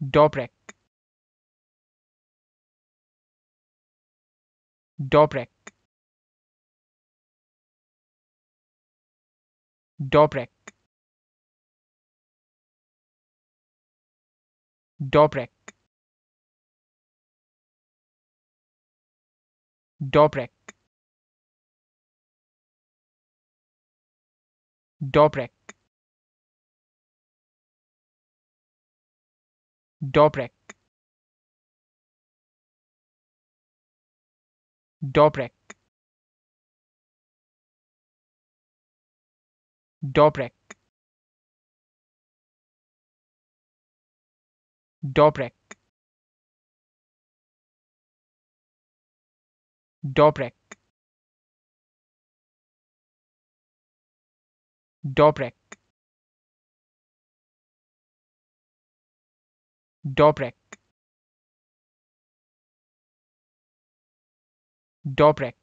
Dobrek. Dobrek. Dobrek. Dobrek. Dobrek. Dobrek. Dobrek. Dobrek. Dobrek. Dobrek. Dobrek. Dobrek. Dobrek. Dobrek.